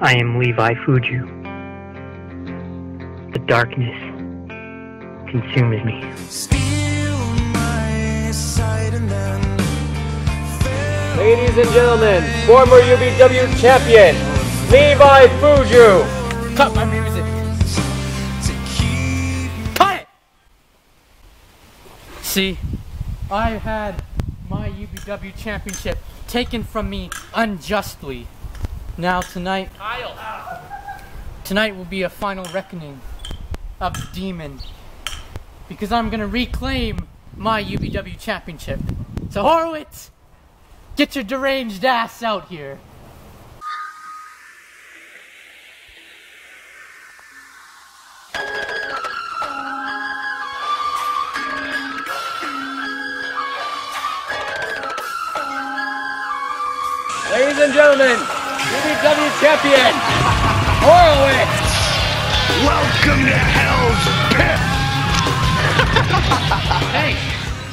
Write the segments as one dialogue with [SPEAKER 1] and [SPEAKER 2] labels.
[SPEAKER 1] I am Levi Fuju. The darkness consumes me.
[SPEAKER 2] Ladies and gentlemen, former UBW champion, Levi Fuju.
[SPEAKER 3] Cut my music. Cut it! See, I had my UBW championship taken from me unjustly. Now tonight, tonight will be a final reckoning of the demon. Because I'm gonna reclaim my UBW championship. So Horowitz, get your deranged ass out here.
[SPEAKER 2] Ladies and gentlemen, UBW champion, Horowitz.
[SPEAKER 4] Welcome to Hell's Pit!
[SPEAKER 3] Hey,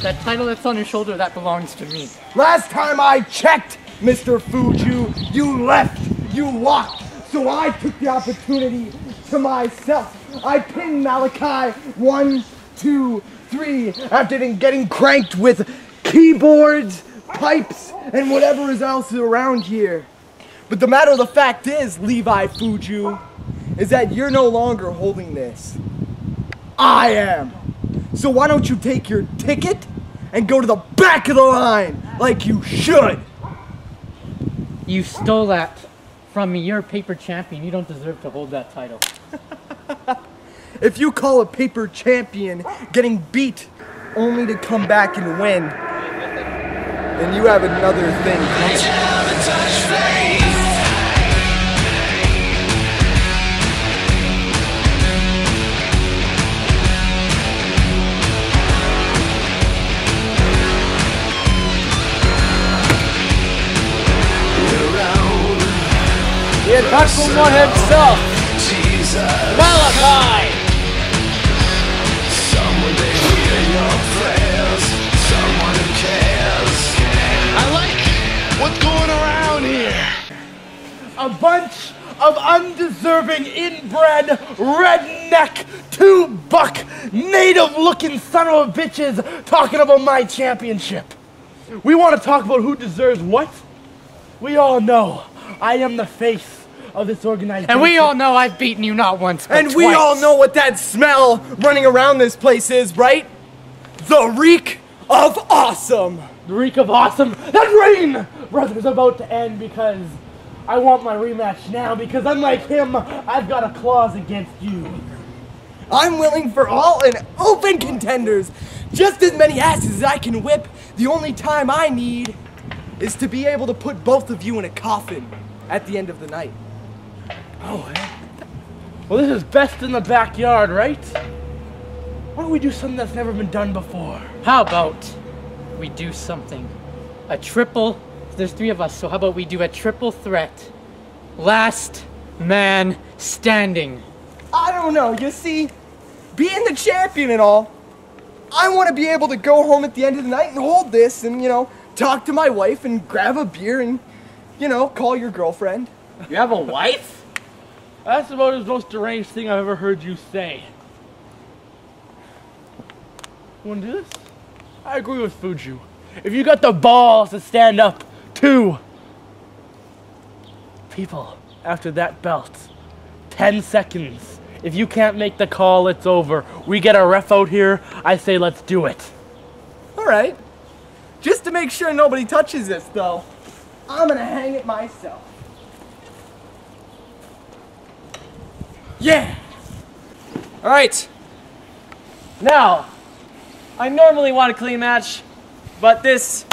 [SPEAKER 3] that title that's on your shoulder, that belongs to me.
[SPEAKER 5] Last time I checked, Mr. Fuju, you left, you walked, so I took the opportunity to myself. I pinned Malachi one, two, three, after getting cranked with keyboards, pipes, and whatever is else around here. But the matter of the fact is, Levi Fuju, is that you're no longer holding this. I am. So why don't you take your ticket and go to the back of the line like you should?
[SPEAKER 3] You stole that from me. You're a paper champion. You don't deserve to hold that title.
[SPEAKER 5] If you call a paper champion getting beat only to come back and win, then you have another thing
[SPEAKER 2] The untouchable one himself, Malachi.
[SPEAKER 4] I like what's going around here.
[SPEAKER 5] A bunch of undeserving, inbred, redneck, two buck, native looking son of a bitches talking about my championship. We want to talk about who deserves what? We all know I am the face of this organization.
[SPEAKER 3] And we all know I've beaten you not once, but
[SPEAKER 5] And we all know what that smell running around this place is, right? The reek of awesome. The reek of awesome. That reign, brother's about to end because I want my rematch now because unlike him, I've got a clause against you. I'm willing for all and open contenders. Just as many asses as I can whip. The only time I need is to be able to put both of you in a coffin at the end of the night. Oh, eh? well, this is best in the backyard, right? Why don't we do something that's never been done before?
[SPEAKER 3] How about we do something? A triple. There's three of us, so how about we do a triple threat? Last man standing.
[SPEAKER 5] I don't know. You see, being the champion and all, I want to be able to go home at the end of the night and hold this and, you know, talk to my wife and grab a beer and, you know, call your girlfriend.
[SPEAKER 2] You have a wife?
[SPEAKER 6] That's about the most deranged thing I've ever heard you say. Wanna do this? I agree with Fuju. If you got the balls to stand up to people after that belt, 10 seconds. If you can't make the call, it's over. We get a ref out here, I say let's do it.
[SPEAKER 5] All right. Just to make sure nobody touches this, though, I'm to hang it myself.
[SPEAKER 2] Yeah. All right. Now, I normally want a clean match, but this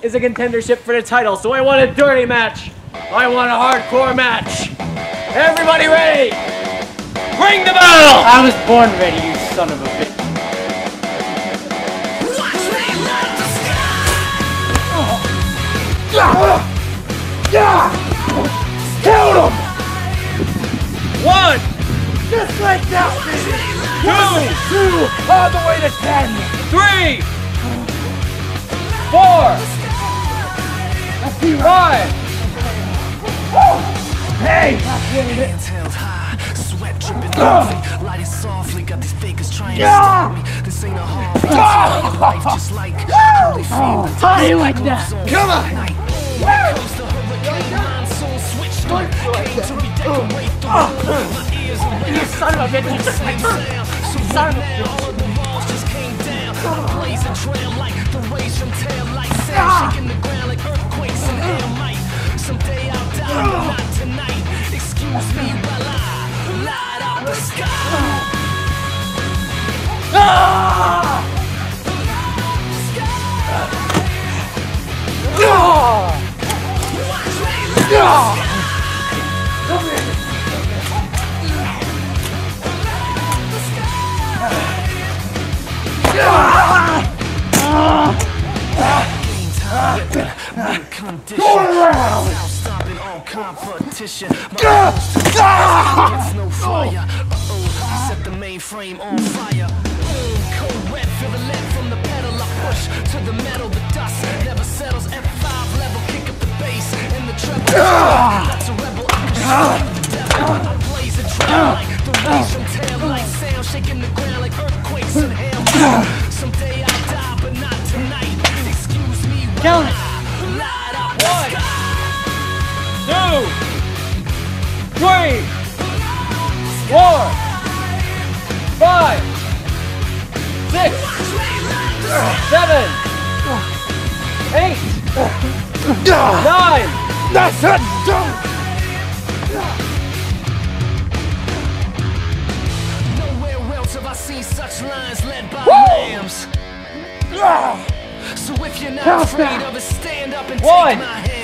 [SPEAKER 2] is a contendership for the title, so I want a dirty match. I want a hardcore match. Everybody ready? Ring the bell!
[SPEAKER 3] I was born ready, you son of a bitch. Oh.
[SPEAKER 5] Count 'em!
[SPEAKER 2] One,
[SPEAKER 5] Just like that, baby!
[SPEAKER 2] two,
[SPEAKER 5] Two, all the way to ten!
[SPEAKER 2] three, four, five,
[SPEAKER 5] Hey! Hey!
[SPEAKER 7] Hands held high, sweat dripping off. Light it softly, got these fakers trying to stop me. This ain't a hard life just like Holyfield.
[SPEAKER 3] How do you like that?
[SPEAKER 7] Come on! Comes the hurricane, monsoon switched on. Came to redecorate the room. My ears are
[SPEAKER 3] Son of a bitch.
[SPEAKER 7] same sound. So right now, of the walls just came down. I blaze a trail like the rays from tail lights. Sound shaking the competition. My gets no fire. Uh-oh, set the mainframe on fire. Boom, cold red, feel the lead from the pedal. I push to the metal, the dust never settles. F5 level, kick up the bass and the treble. That's a rebel, I can shoot the devil. I blaze a trail like the rays from tail light sound, shaking the ground like earthquakes and hail. Someday I'll die, but not tonight. Excuse me,
[SPEAKER 3] Count
[SPEAKER 2] two, three, four, five, six, seven, eight, nine.
[SPEAKER 5] That's it!
[SPEAKER 7] Nowhere else have I seen such lines led by lambs. So if you're not afraid of it, stand up and
[SPEAKER 2] One.
[SPEAKER 7] take my hand.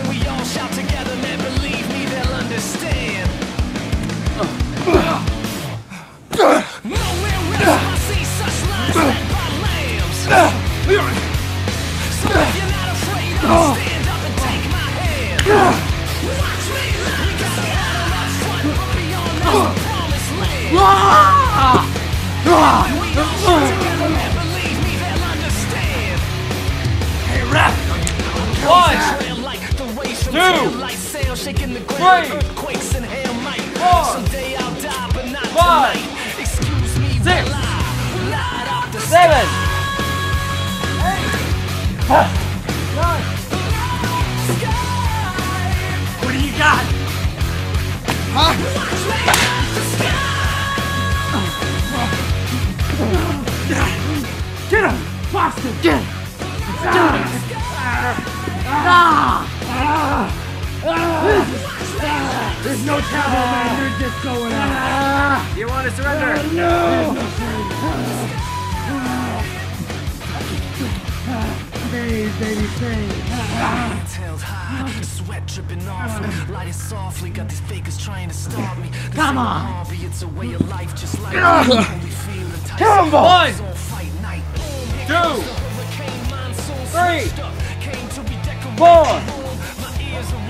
[SPEAKER 7] shaking the ground,
[SPEAKER 2] Three.
[SPEAKER 7] earthquakes and hail might.
[SPEAKER 2] Four.
[SPEAKER 7] Someday I'll die, but not
[SPEAKER 2] Five.
[SPEAKER 7] tonight. Excuse me,
[SPEAKER 2] Six.
[SPEAKER 7] while light up the
[SPEAKER 2] seven,
[SPEAKER 3] What do you got? Huh?
[SPEAKER 5] Get him! Boston!
[SPEAKER 3] Get ah. Ah. Ah. It.
[SPEAKER 5] There's no trouble, man. You're just going out.
[SPEAKER 2] You want to surrender?
[SPEAKER 5] Oh, save, baby, save.
[SPEAKER 7] Hands held high, sweat dripping off. Light it softly, got these fakers trying to stop me.
[SPEAKER 3] Come on.
[SPEAKER 7] it's a way of life, just like when we feel the
[SPEAKER 5] Come
[SPEAKER 2] on.
[SPEAKER 7] on fight night.
[SPEAKER 2] Two.
[SPEAKER 7] comes the hurricane monsoon
[SPEAKER 2] Three.
[SPEAKER 7] switched up. Came to redecorate
[SPEAKER 2] Four.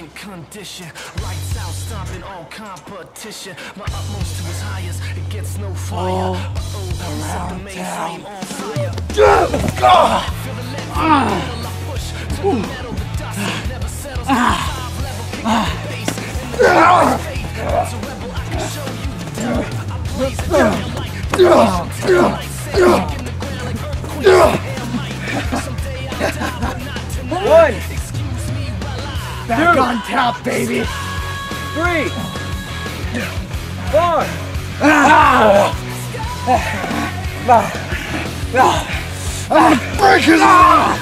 [SPEAKER 7] Mint condition. Lights out, stomping all competition. My utmost to his highest, it gets no fire. Uh-oh, set the mainframe on fire. Feel the lead from the metal, I push to the metal, the dust never settles. Five level, kick up the bass, and the noise fade. As a rebel, I can show you the devil. I blaze a trail like the rays from tail lights, sand, in the ground like earthquakes. Hail might. Someday I'll die, but not tonight.
[SPEAKER 2] One,
[SPEAKER 5] Back on top, baby.
[SPEAKER 2] three, four,
[SPEAKER 5] Break his arm!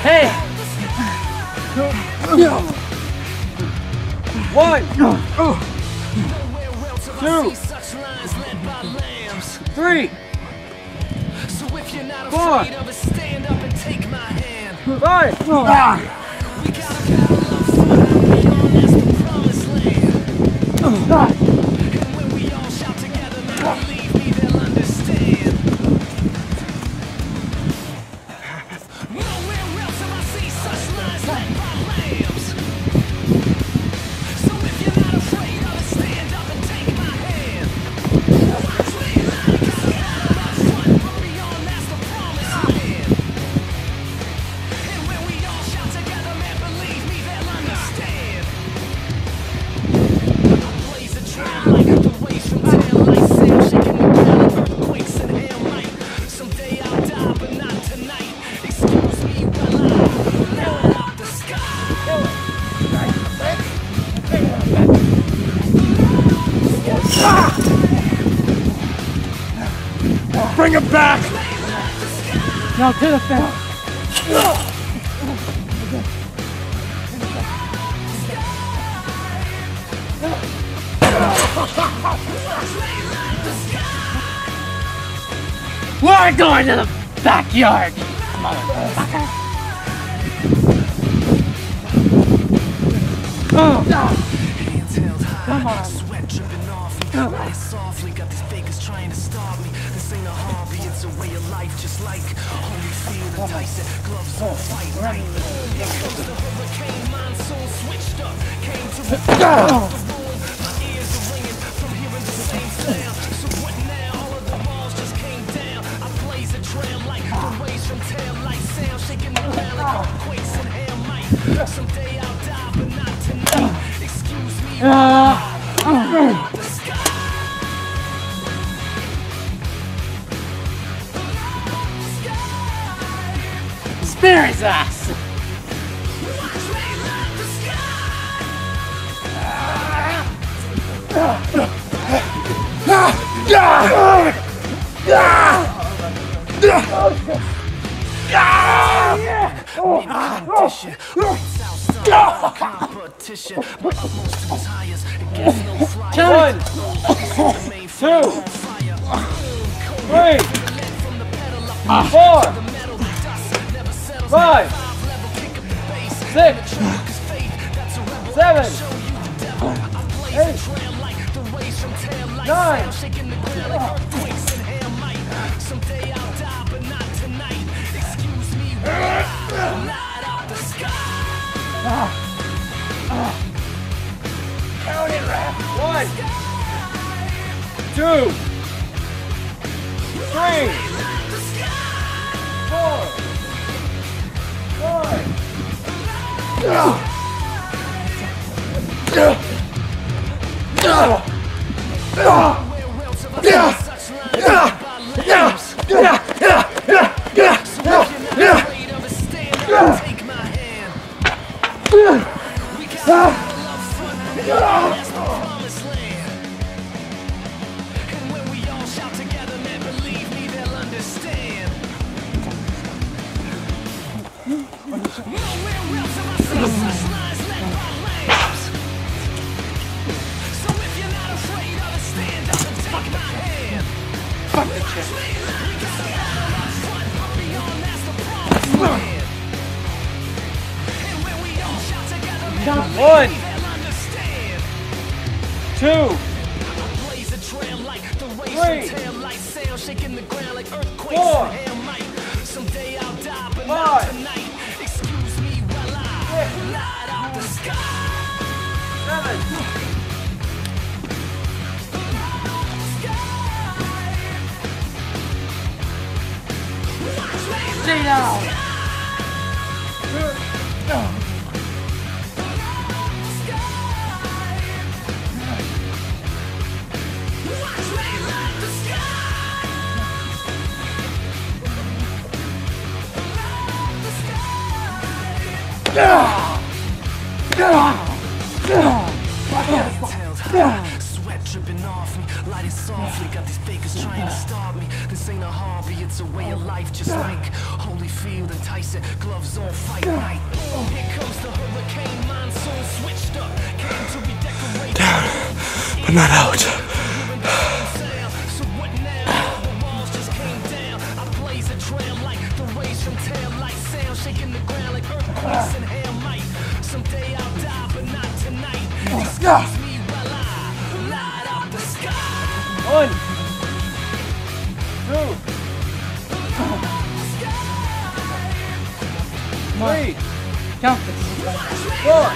[SPEAKER 6] Hey!
[SPEAKER 2] One,
[SPEAKER 7] Two.
[SPEAKER 2] three,
[SPEAKER 7] So if you're not
[SPEAKER 2] Four.
[SPEAKER 7] Hand.
[SPEAKER 2] five,
[SPEAKER 7] We
[SPEAKER 3] Now to the field. We're going to the backyard, motherfucker.
[SPEAKER 7] Hands held high, sweat dripping off me. Lie softly, got these fakers trying to stop me. It's a way of life, just like Holyfield and Tyson. Gloves on, fight. Here comes the hurricane, monsoon switched up. Came to the ruin. My ears are ringing from hearing the same sound. So what now? All of the walls just came down. I blaze a trail like the waves from tail light sound, shaking the ground like earthquakes and hail might. Someday I'll die, but not tonight. Excuse me. Competition. Lights out, son. Competition. My utmost to. It gets no flyer.
[SPEAKER 2] one,
[SPEAKER 7] The main flame on fire.
[SPEAKER 2] three,
[SPEAKER 7] From the pedal up
[SPEAKER 2] four,
[SPEAKER 7] the metal dust. Never settles.
[SPEAKER 2] five,
[SPEAKER 7] Five level, kick up the bass.
[SPEAKER 2] six,
[SPEAKER 7] Cause faith, that's a rebel.
[SPEAKER 2] seven,
[SPEAKER 7] Show you the devil. I blaze
[SPEAKER 2] Eight.
[SPEAKER 7] a trail like the rays from tail lights.
[SPEAKER 2] Nine.
[SPEAKER 7] Sound shaking the ground like earthquakes and hail might. Someday I'll die, but not tonight. Excuse me
[SPEAKER 2] one, two, three, four, five,
[SPEAKER 7] Afraid shaking the ground like earthquakes
[SPEAKER 2] Four.
[SPEAKER 7] and hail might. Someday I'll die, but
[SPEAKER 2] Five.
[SPEAKER 7] not tonight. Excuse me while I light up the sky.
[SPEAKER 2] seven,
[SPEAKER 3] Stay down.
[SPEAKER 7] Sweat dripping off me. Light it softly, got these fakers trying to stop me. This ain't a hobby, it's a way of life, just like Holyfield and Tyson. Gloves on, fight night. Here comes the hurricane, monsoon switched up. Came to be decorated.
[SPEAKER 6] I'm not out.
[SPEAKER 7] Shaking the ground like earthquakes and hail. Someday I'll die, but not tonight. Excuse me while I light up the sky.
[SPEAKER 2] One, two, three,
[SPEAKER 3] Count this.
[SPEAKER 2] four.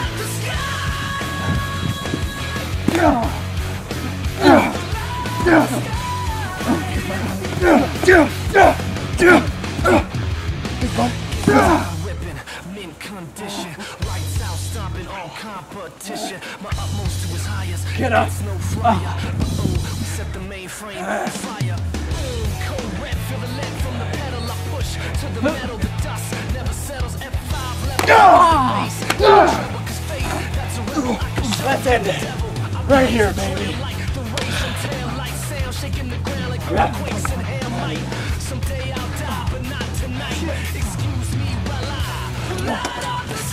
[SPEAKER 7] Ripping, mint condition. Lights out, stomping all competition. My utmost to his highest. Get up. no flyer. Ah. Uh-oh, we set the mainframe on ah. fire. Mm, cold red, feel the lead from the pedal. I push to the metal, the dust never settles. F5 level. Bass, trouble, 'cause faith, that's a rebel. I can show
[SPEAKER 5] Let's end it. Right here, baby.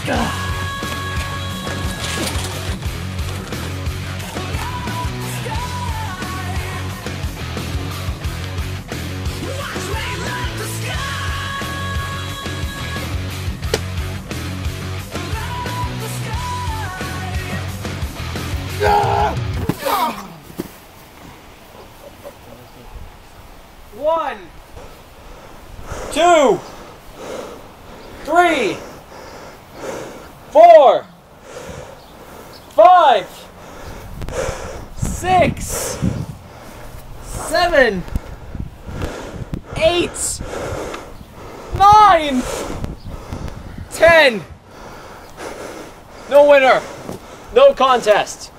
[SPEAKER 7] Up
[SPEAKER 2] seven, eight, nine, ten. No winner. No contest.